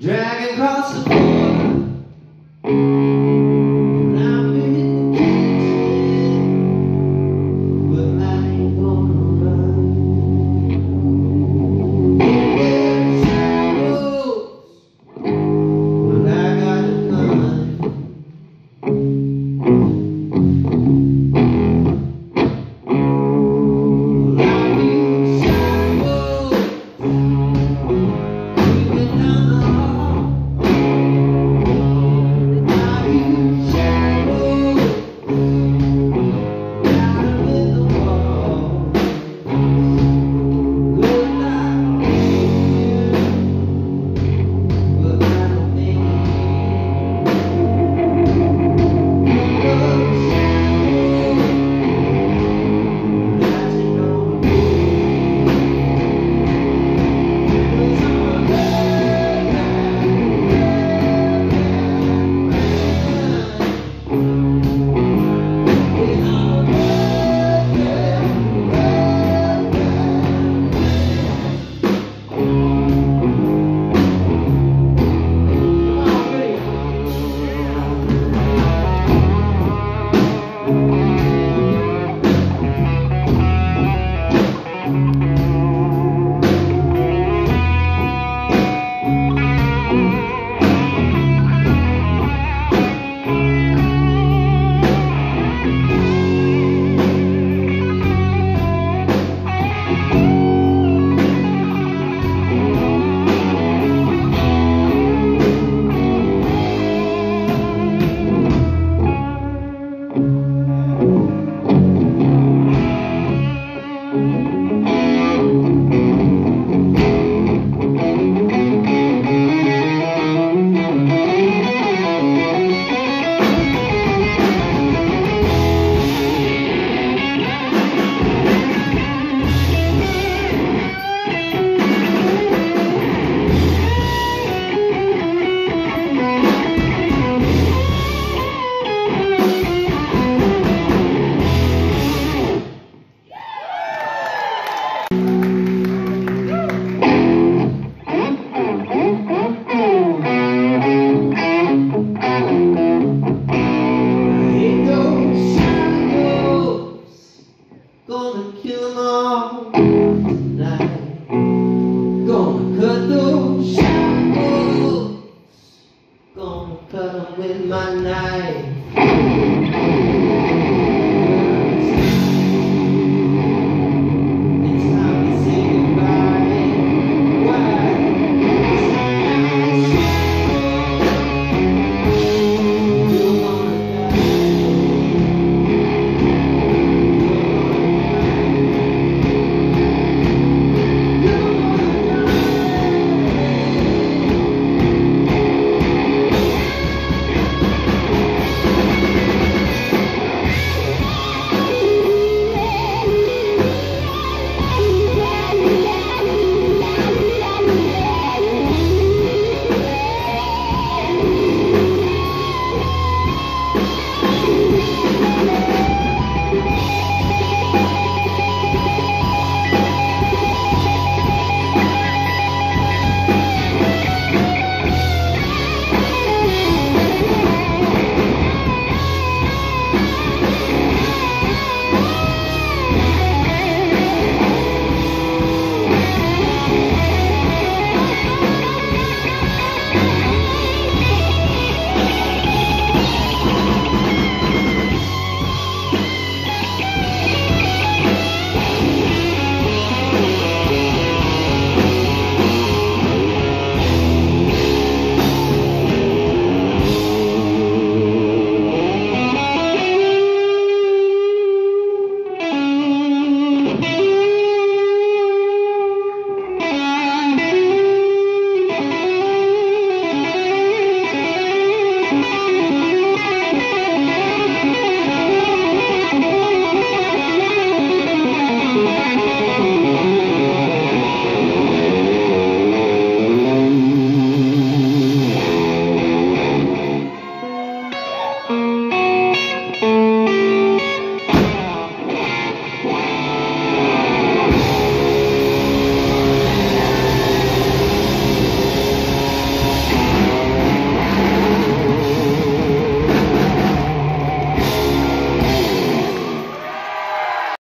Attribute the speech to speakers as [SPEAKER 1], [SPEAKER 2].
[SPEAKER 1] Dragon cross with my knife.